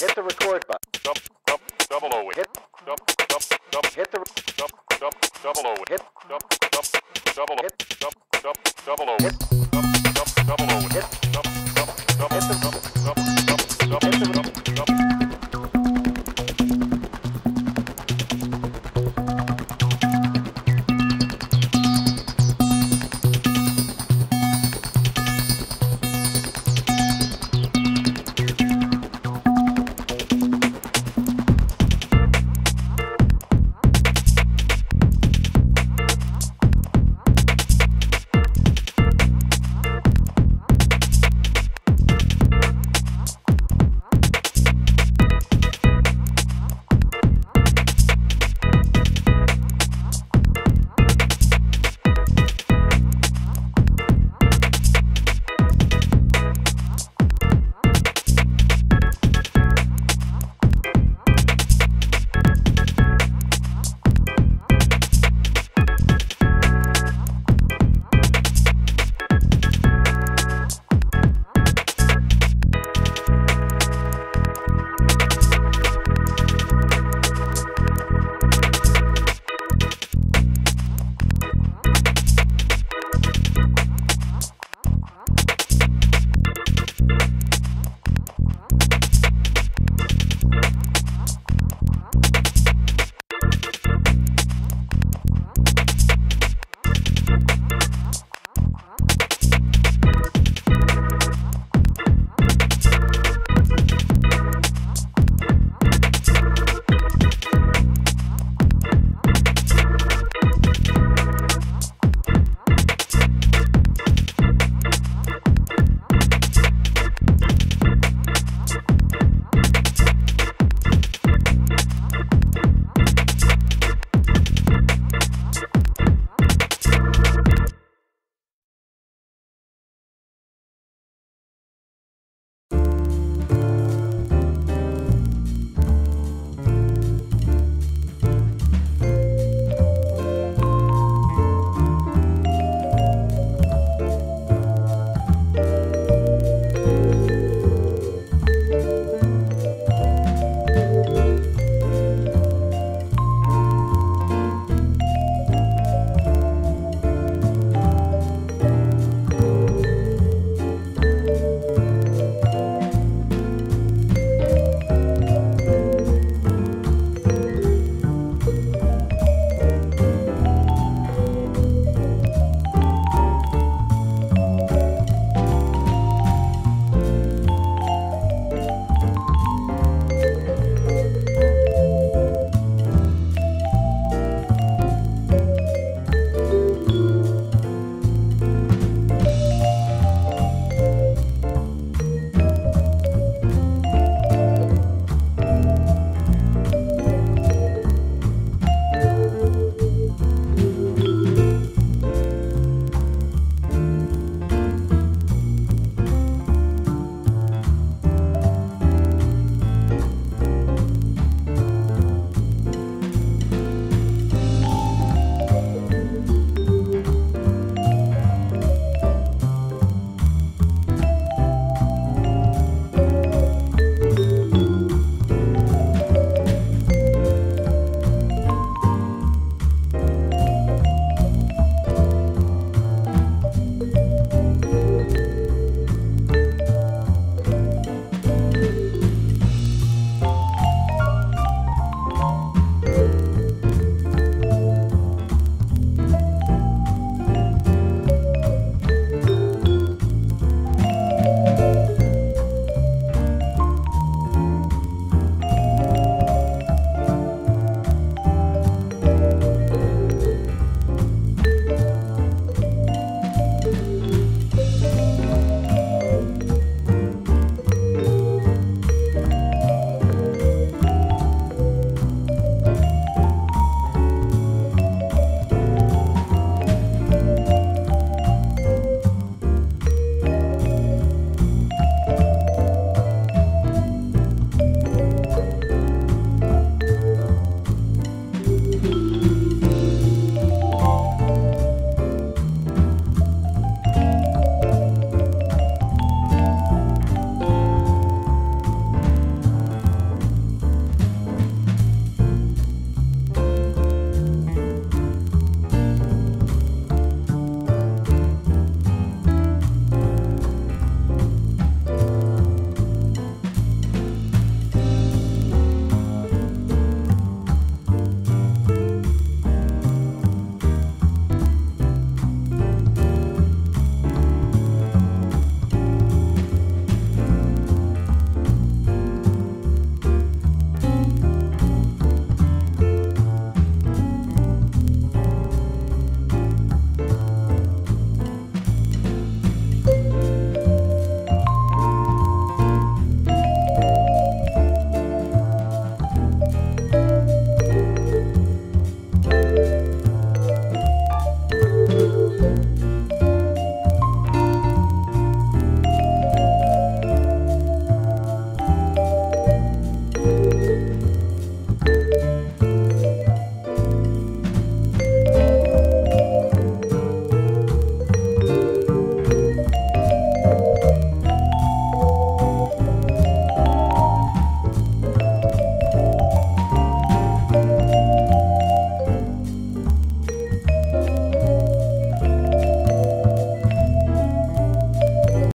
Hit the record.